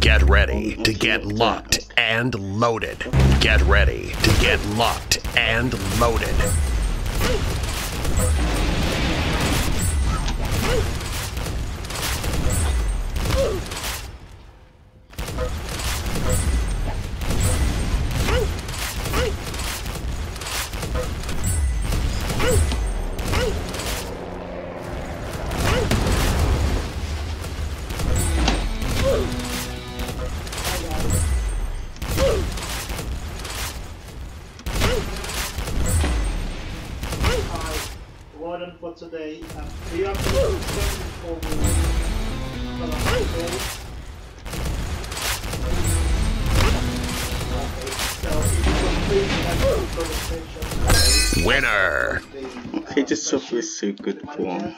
Get ready to get locked and loaded. Get ready to get locked and loaded. Warden for today. Um, we are going for the Winner! He just stuff is so good for